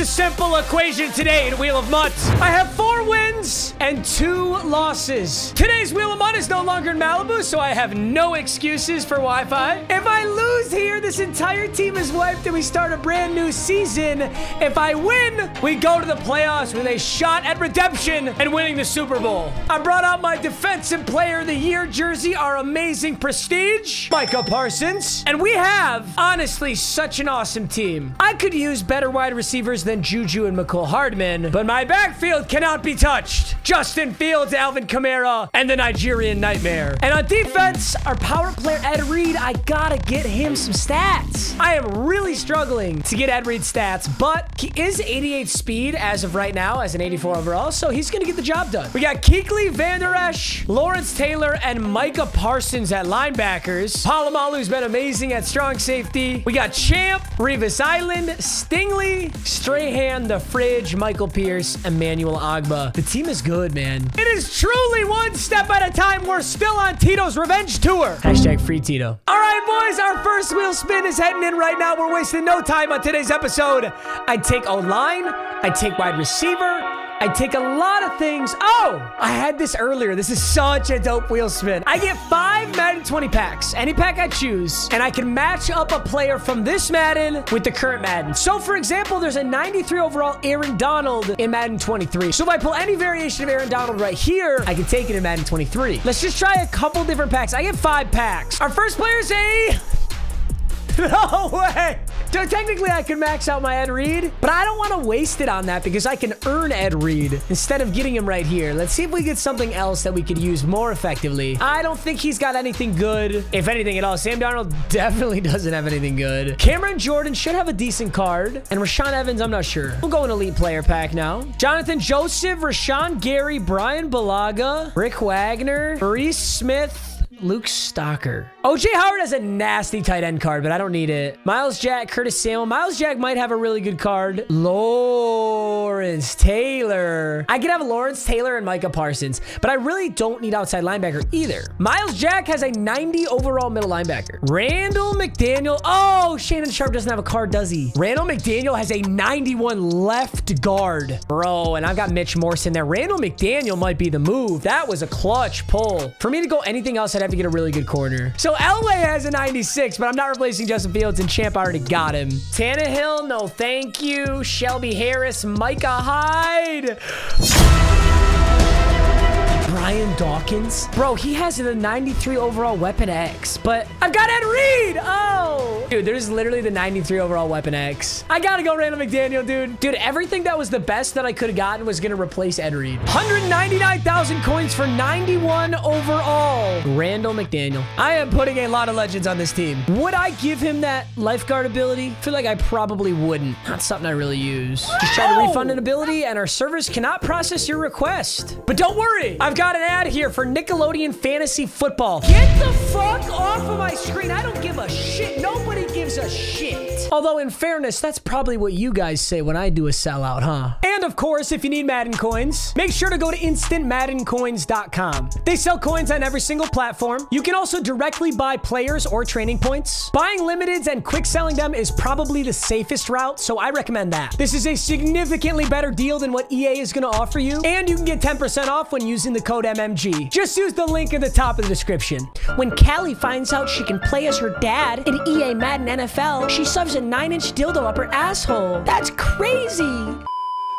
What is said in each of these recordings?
a simple equation today in Wheel of MUT. I have wins and two losses. Today's Wheel of MUT is no longer in Malibu, so I have no excuses for Wi-Fi. If I lose here, this entire team is wiped and we start a brand new season. If I win, we go to the playoffs with a shot at redemption and winning the Super Bowl. I brought out my Defensive Player of the Year jersey, our amazing prestige, Micah Parsons. And we have, honestly, such an awesome team. I could use better wide receivers than Juju and Mecole Hardman, but my backfield cannot be touched. Justin Fields, Alvin Kamara, and the Nigerian Nightmare. And on defense, our power player Ed Reed, I gotta get him some stats. I am really struggling to get Ed Reed stats, but he is 88 speed as of right now as an 84 overall, so he's gonna get the job done. We got Kuechly, Van Der Esch, Lawrence Taylor, and Micah Parsons at linebackers. Polamalu's been amazing at strong safety. We got Champ, Revis Island, Stingley, Strahan, The Fridge, Michael Pierce, Emmanuel Ogbah. The team is good, man. It is truly one step at a time. We're still on Tito's revenge tour. Hashtag free Tito. All right, boys, our first wheel spin is heading in right now. We're wasting no time on today's episode. I take O-line, I take wide receiver, I take a lot of things. Oh, I had this earlier. This is such a dope wheel spin. I get five Madden 20 packs, any pack I choose, and I can match up a player from this Madden with the current Madden. So, for example, there's a 93 overall Aaron Donald in Madden 23. So if I pull any variation of Aaron Donald right here, I can take it in Madden 23. Let's just try a couple different packs. I get five packs. Our first player is a... No way! So technically, I could max out my Ed Reed, but I don't want to waste it on that because I can earn Ed Reed instead of getting him right here. Let's see if we get something else that we could use more effectively. I don't think he's got anything good, if anything at all. Sam Darnold definitely doesn't have anything good. Cameron Jordan should have a decent card, and Rashaan Evans, I'm not sure. We'll go an elite player pack now. Jonathan Joseph, Rashan Gary, Bryan Bulaga, Rick Wagner, Maurice Smith, Luke Stocker. OJ Howard has a nasty tight end card, but I don't need it. Myles Jack, Curtis Samuel. Myles Jack might have a really good card. Lawrence Taylor. I could have Lawrence Taylor and Micah Parsons, but I really don't need outside linebacker either. Myles Jack has a 90 overall middle linebacker. Randall McDaniel. Oh, Shannon Sharpe doesn't have a card, does he? Randall McDaniel has a 91 left guard. Bro, and I've got Mitch Morrison there. Randall McDaniel might be the move. That was a clutch pull. For me to go anything else, I'd have to get a really good corner. So Elway has a 96, but I'm not replacing Justin Fields, and Champ already got him. Tannehill, no thank you. Shelby Harris, Micah Hyde. Brian Dawkins. Bro, he has a 93 overall Weapon X, but I've got Ed Reed. Oh, dude, there's literally the 93 overall Weapon X. I gotta go Randall McDaniel, dude. Dude, everything that was the best that I could have gotten was gonna replace Ed Reed. 199,000 coins for 91 overall. Randall McDaniel. I am putting a lot of legends on this team. Would I give him that lifeguard ability? I feel like I probably wouldn't. Not something I really use. Just try to refund an ability and our servers cannot process your request. But don't worry, I've got an ad here for Nickelodeon Fantasy Football. Get the fuck off of my screen. I don't give a shit. Nobody gives a shit. Although, in fairness, that's probably what you guys say when I do a sellout, huh? And of course, if you need Madden coins, make sure to go to instantmaddencoins.com. They sell coins on every single platform. You can also directly buy players or training points. Buying limiteds and quick selling them is probably the safest route, so I recommend that. This is a significantly better deal than what EA is going to offer you, and you can get 10% off when using the code MMG. Just use the link in the top of the description. When Callie finds out she can play as her dad in EA Madden NFL, she shoves a 9-inch dildo up her asshole. That's crazy.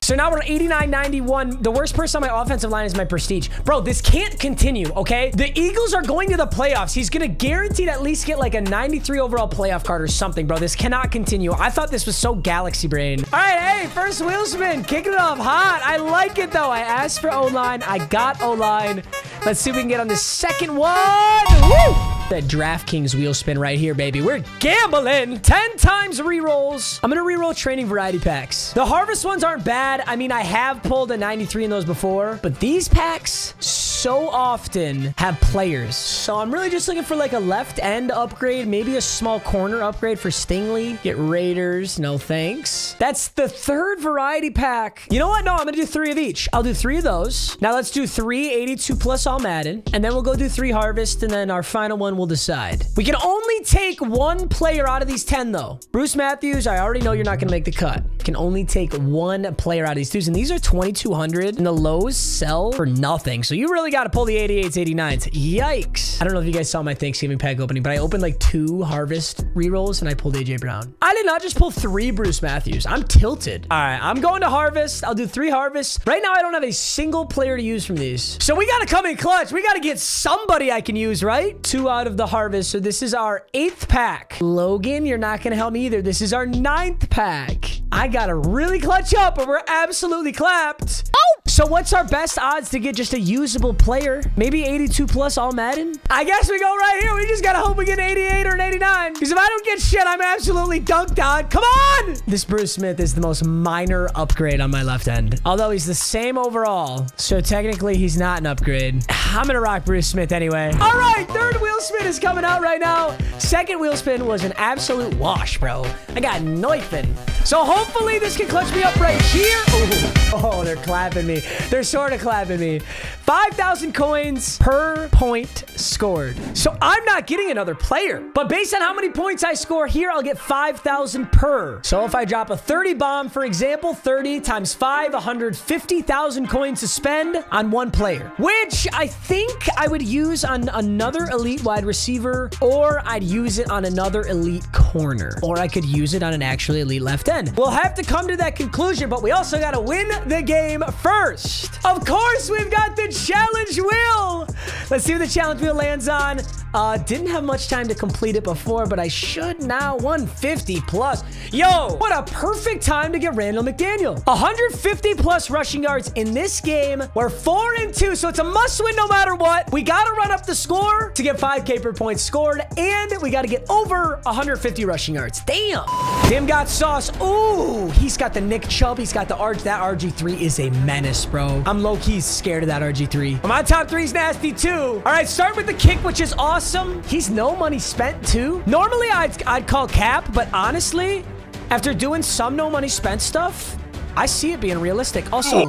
So now we're 89-91. The worst person on my offensive line is my prestige. Bro, this can't continue, okay? The Eagles are going to the playoffs. He's going to guaranteed at least get like a 93 overall playoff card or something, bro. This cannot continue. I thought this was so galaxy brain. All right, hey, first wheel spin. Kicking it off hot. I like it, though. I asked for O-line. I got O-line. Let's see if we can get on the second one. Woo! That DraftKings wheel spin right here, baby. We're gambling. 10 times rerolls. I'm going to reroll training variety packs. The harvest ones aren't bad. I mean, I have pulled a 93 in those before, but these packs so often have players. So I'm really just looking for like a left end upgrade, maybe a small corner upgrade for Stingley. Get Raiders. No thanks. That's the third variety pack. You know what? No, I'm going to do three of each. I'll do three of those. Now let's do three 82 plus all Madden, and then we'll go do three harvest, and then our final one will decide. We can only take one player out of these 10, though. Bruce Matthews, I already know you're not going to make the cut. can only take one player out of these dudes. And these are 2,200 and the lows sell for nothing. So you really got to pull the 88s, 89s. Yikes. I don't know if you guys saw my Thanksgiving pack opening, but I opened like two harvest rerolls and I pulled AJ Brown. I did not just pull three Bruce Matthews. I'm tilted. All right, I'm going to harvest. I'll do three harvests. Right now, I don't have a single player to use from these. So we got to come in clutch. We got to get somebody I can use, right? Two out of the harvest. So this is our eighth pack. Logan, you're not going to help me either. This is our ninth pack. I got to really clutch up or we're absolutely clapped. So what's our best odds to get just a usable player? Maybe 82 plus all Madden? I guess we go right here. We just got to hope we get an 88 or an 89. Because if I don't get shit, I'm absolutely dunked on. Come on! This Bruce Smith is the most minor upgrade on my left end. Although he's the same overall. So technically, he's not an upgrade. I'm to rock Bruce Smith anyway. All right, third wheel spin is coming out right now. Second wheel spin was an absolute wash, bro. I got nothing. So hopefully this can clutch me up right here. Ooh. Oh, they're clapping me. They're sort of clapping me. 5,000 coins per point scored. So I'm not getting another player. But based on how many points I score here, I'll get 5,000 per. So if I drop a 30 bomb, for example, 30 times 5, 150,000 coins to spend on one player. Which I think I would use on another elite wide receiver, or I'd use it on another elite corner. Or I could use it on an actually elite left end. We'll have to come to that conclusion, but we also got to win the game first. Of course, we've got the challenge wheel. Let's see what the challenge wheel lands on. Uh, didn't have much time to complete it before, but I should now 150 plus. Yo, what a perfect time to get Randall McDaniel. 150 plus rushing yards in this game. We're four and two, so it's a must win no matter what. We got to run up the score to get 5K per point scored, and we got to get over 150 rushing yards. Damn. Tim got sauce. Ooh, he's got the Nick Chubb. He's got the RG. That RG3 is a menace, bro. I'm low-key scared of that RG3. My top three is nasty too. All right, start with the kick, which is awesome. He's no money spent too. Normally, I'd, I'd call cap, but honestly, after doing some no money spent stuff, I see it being realistic. Also,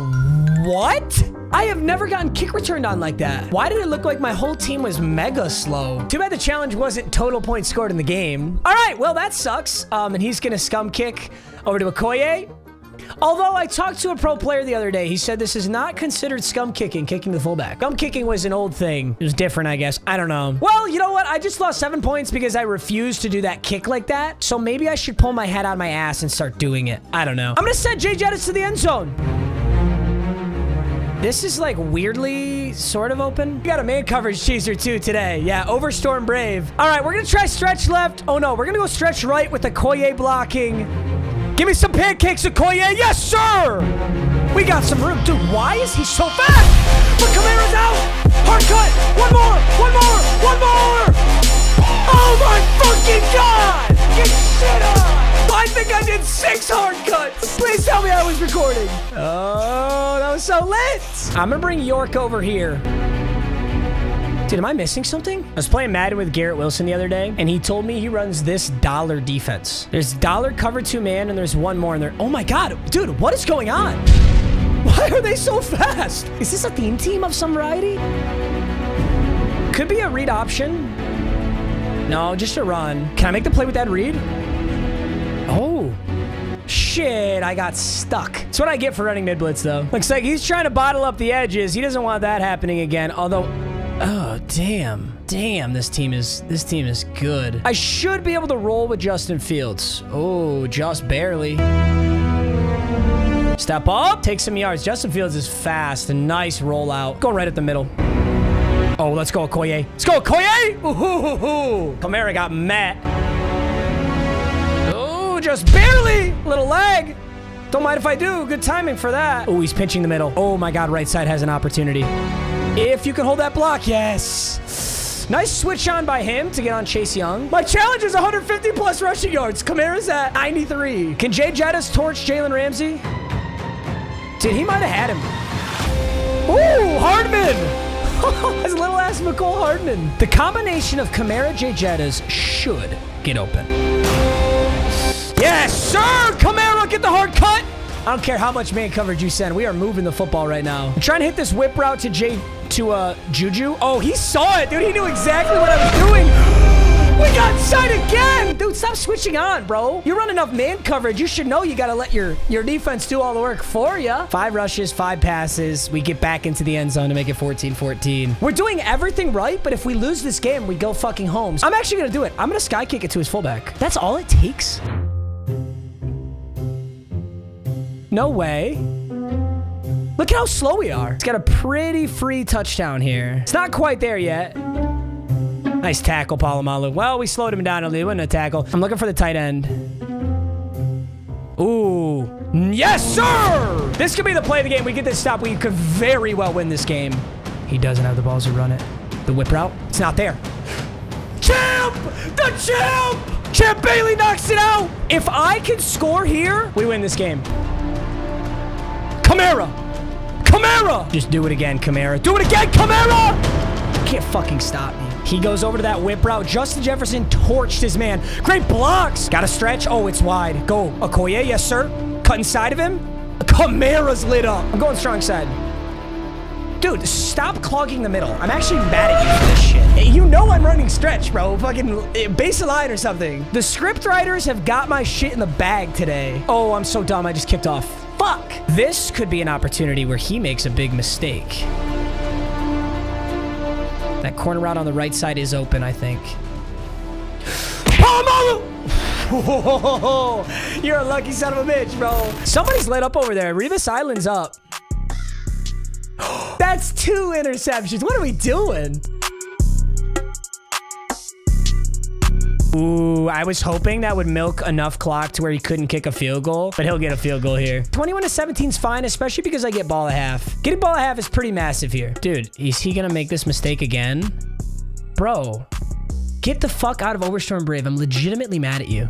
what? I have never gotten kick returned on like that. Why did it look like my whole team was mega slow? Too bad the challenge wasn't total points scored in the game. All right, well, that sucks. Um, and he's gonna scum kick over to Okoye. Although I talked to a pro player the other day, he said this is not considered scum kicking, kicking the fullback. Scum kicking was an old thing. It was different, I guess. I don't know. Well, you know what? I just lost seven points because I refused to do that kick like that. So maybe I should pull my head out of my ass and start doing it. I don't know. I'm gonna send Jay Jettis to the end zone. This is like weirdly sort of open. We got a man coverage teaser too today. Yeah, over Storm Brave. All right, we're gonna try stretch left. Oh no, we're gonna go stretch right with the Koye blocking. Give me some pancakes, Okoye. Yes, sir. We got some room. Dude, why is he so fast? But Kamara's out. Hard cut. One more. One more. One more. Oh, my fucking God. Get shit up. I think I did six hard cuts. Please tell me I was recording. Oh, that was so lit. I'm going to bring York over here. Dude, am I missing something? I was playing Madden with Garrett Wilson the other day, and he told me he runs this dollar defense. There's dollar cover two man, and there's one more in there. Oh my God, dude, what is going on? Why are they so fast? Is this a theme team of some variety? Could be a read option. No, just a run. Can I make the play with that read? Oh. Shit, I got stuck. That's what I get for running mid blitz, though. Looks like he's trying to bottle up the edges. He doesn't want that happening again, although... Oh, damn. Damn, this team is this team is good. I should be able to roll with Justin Fields. Oh, just barely. Step up, take some yards. Justin Fields is fast. A nice rollout. Go right at the middle. Oh, let's go, Okoye. Let's go, Okoye! Ooh, Kamara got met. Oh, just barely. Little lag. Don't mind if I do. Good timing for that. Oh, he's pinching the middle. Oh my God, right side has an opportunity. If you can hold that block, yes. Nice switch on by him to get on Chase Young. My challenge is 150 plus rushing yards. Kamara's at 93. Can Jay Jettis torch Jalen Ramsey? Dude, he might have had him. Ooh, Hardman. His little ass Mecole Hardman. The combination of Kamara J Jettas should get open. Yes, sir! Kamara, get the hard cut! I don't care how much man coverage you send. We are moving the football right now. I'm trying to hit this whip route to J to uh Juju. Oh, he saw it, dude. He knew exactly what I was doing. We got sight again! Dude, stop switching on, bro. You run enough man coverage. You should know you got to let your, your defense do all the work for you. Five rushes, five passes. We get back into the end zone to make it 14-14. We're doing everything right, but if we lose this game, we go fucking home. I'm actually going to do it. I'm going to sky kick it to his fullback. That's all it takes? No way. Look how slow we are. It's got a pretty free touchdown here. It's not quite there yet. Nice tackle, Polamalu. Well, we slowed him down a little. It wasn't a tackle. I'm looking for the tight end. Ooh. Yes, sir! This could be the play of the game. We get this stop. We could very well win this game. He doesn't have the balls to run it. The whip route. It's not there. Champ! The champ! Champ Bailey knocks it out! If I can score here, we win this game. Kamara! Kamara! Just do it again, Kamara. Do it again, Kamara! Can't fucking stop me. He goes over to that whip route. Justin Jefferson torched his man. Great blocks. Got to stretch. Oh, it's wide. Go, Okoye. Yes, sir. Cut inside of him. Kamara's lit up. I'm going strong side. Dude, stop clogging the middle. I'm actually mad at you for this shit. You know I'm running stretch, bro. Fucking eh, base a line or something. The script writers have got my shit in the bag today. Oh, I'm so dumb. I just kicked off. Fuck. This could be an opportunity where he makes a big mistake. That corner route on the right side is open, I think. Oh, You're a lucky son of a bitch, bro. Somebody's lit up over there. Revis Island's up. That's two interceptions. What are we doing? Ooh, I was hoping that would milk enough clock to where he couldn't kick a field goal, but he'll get a field goal here. 21 to 17 is fine, especially because I get ball at half. Getting ball at half is pretty massive here. Dude, is he gonna make this mistake again? Bro, get the fuck out of Overstorm Brave. I'm legitimately mad at you.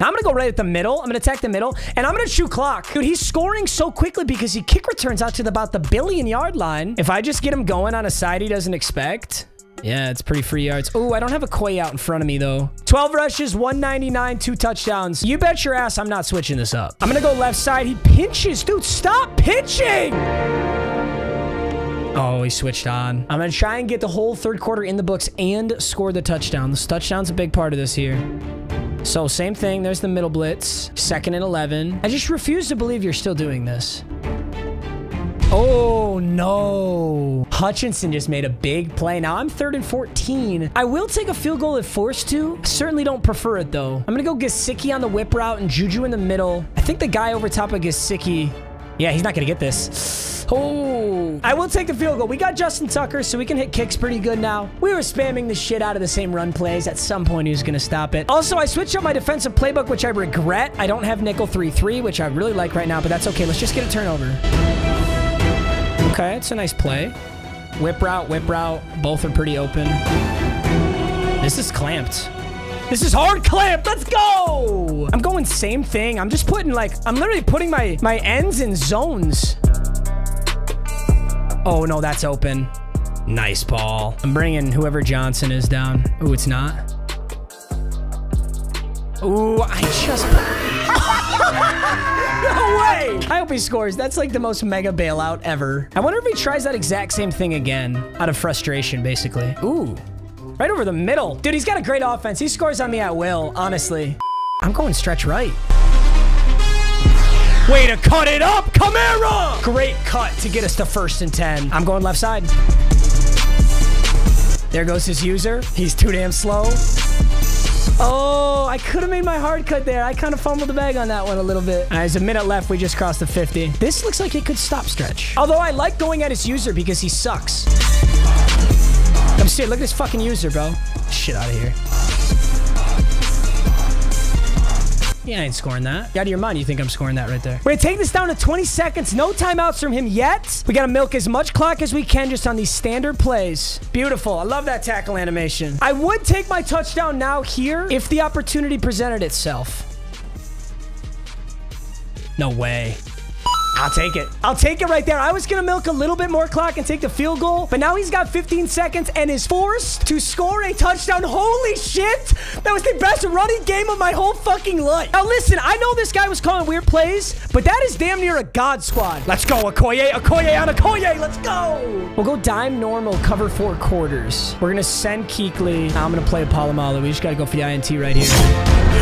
Now I'm going to go right at the middle. I'm going to attack the middle, and I'm going to shoot clock. Dude, he's scoring so quickly because he kick returns out to the, about the billion yard line. If I just get him going on a side he doesn't expect, yeah, it's pretty free yards. Oh, I don't have a Koi out in front of me, though. 12 rushes, 199, two touchdowns. You bet your ass I'm not switching this up. I'm going to go left side. He pinches. Dude, stop pitching! Oh, he switched on. I'm going to try and get the whole third quarter in the books and score the touchdown. This touchdown's a big part of this here. So, same thing. There's the middle blitz. Second and 11. I just refuse to believe you're still doing this. Oh, no. Hutchinson just made a big play. Now I'm third and 14. I will take a field goal if forced to. Certainly don't prefer it, though. I'm to go Gesicki on the whip route and Juju in the middle. I think the guy over top of Gesicki... Yeah, he's not to get this. Oh, I will take the field goal. We got Justin Tucker, so we can hit kicks pretty good now. We were spamming the shit out of the same run plays. At some point, he was going to stop it. Also, I switched up my defensive playbook, which I regret. I don't have nickel 3-3, which I really like right now, but that's okay. Let's just get a turnover. Okay, it's a nice play. Whip route, whip route. Both are pretty open. This is clamped. This is hard clamped. Let's go. I'm going same thing. I'm just putting like, I'm literally putting my, my ends in zones. Oh, no, that's open. Nice ball. I'm bringing whoever Johnson is down. Ooh, it's not. Ooh, I just... no way! I hope he scores. That's like the most mega bailout ever. I wonder if he tries that exact same thing again. Out of frustration, basically. Ooh. Right over the middle. Dude, he's got a great offense. He scores on me at will, honestly. I'm going stretch right. Way to cut it up, Kamara! Great cut to get us to first and 10. I'm going left side. There goes his user. He's too damn slow. Oh, I could have made my hard cut there. I kind of fumbled the bag on that one a little bit. Right, there's a minute left. We just crossed the 50. This looks like it could stop stretch. Although I like going at his user because he sucks. I'm serious. Look at this fucking user, bro. Shit out of here. Yeah, I ain't scoring that. Out of your mind, you think I'm scoring that right there. We're gonna take this down to 20 seconds. No timeouts from him yet. We gotta milk as much clock as we can just on these standard plays. Beautiful. I love that tackle animation. I would take my touchdown now here if the opportunity presented itself. No way. I'll take it. I'll take it right there. I was going to milk a little bit more clock and take the field goal, but now he's got 15 seconds and is forced to score a touchdown. Holy shit. That was the best running game of my whole fucking life. Now, listen, I know this guy was calling weird plays, but that is damn near a god squad. Let's go, Okoye. Okoye on Okoye. Let's go. We'll go dime normal, cover four quarters. We're going to send Kuechly. I'm going to play Polamalu. We just got to go for the INT right here.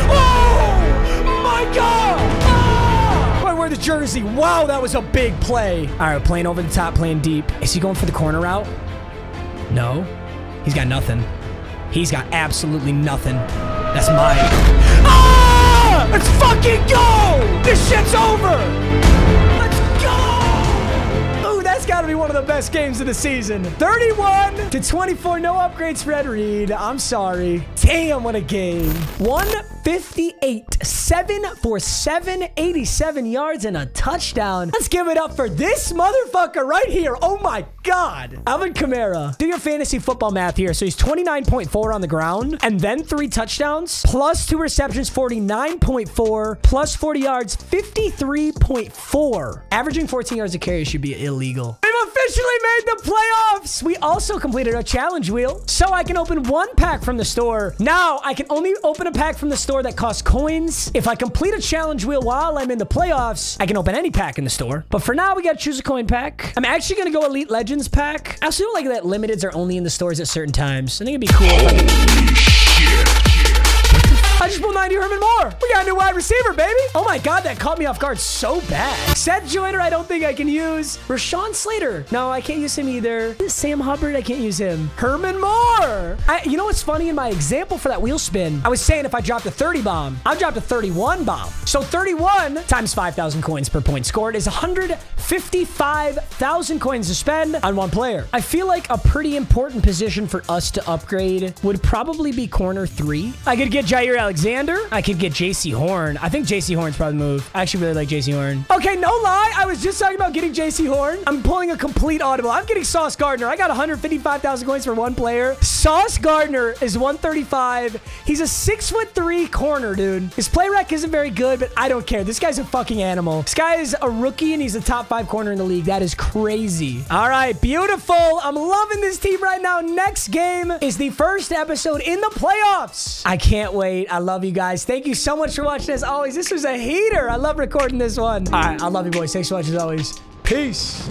Oh, my God. The jersey. Wow, that was a big play. All right, playing over the top, playing deep. Is he going for the corner route? No. He's got nothing. He's got absolutely nothing. That's mine. Ah! Let's fucking go! This shit's over! Let's go! Ooh, that's gotta be one of the best games of the season. 31 to 24, no upgrades for Ed Reed. I'm sorry. Damn, what a game. 158, 7 for 7, 87 yards and a touchdown. Let's give it up for this motherfucker right here. Oh my God. Alvin Kamara. Do your fantasy football math here. So he's 29.4 on the ground and then three touchdowns plus two receptions, 49.4 plus 40 yards, 53.4. Averaging 14 yards a carry should be illegal. We've officially made the playoffs. We also completed a challenge wheel. So I can open one pack from the store. Now I can only open a pack from the store that costs coins. If I complete a challenge wheel while I'm in the playoffs, I can open any pack in the store. But for now, we got to choose a coin pack. I'm actually to go Elite Legends pack. I also don't like that limiteds are only in the stores at certain times. I think it'd be cool I could... I just pulled 90 Herman Moore. We got a new wide receiver, baby. Oh my God, that caught me off guard so bad. Seth Joyner, I don't think I can use. Rashawn Slater. No, I can't use him either. Sam Hubbard, I can't use him. Herman Moore. I, you know what's funny? In my example for that wheel spin, I was saying if I dropped a 30 bomb, I dropped a 31 bomb. So 31 times 5,000 coins per point scored is 155,000 coins to spend on one player. I feel like a pretty important position for us to upgrade would probably be corner three. I could get Jaire Alexander. I could get Jaycee Horn. I think Jaycee Horn's probably the move. I actually really like Jaycee Horn. Okay, no lie. I was just talking about getting Jaycee Horn. I'm pulling a complete audible. I'm getting Sauce Gardner. I got 155,000 coins for one player. Sauce Gardner is 135. He's a six foot three corner, dude. His play rec isn't very good, but I don't care. This guy's a fucking animal. This guy is a rookie and he's a top five corner in the league. That is crazy. All right, beautiful. I'm loving this team right now. Next game is the first episode in the playoffs. I can't wait. I love you guys. Thank you so much for watching as always. This was a heater. I love recording this one. All right. I love you boys. Thanks so much as always. Peace.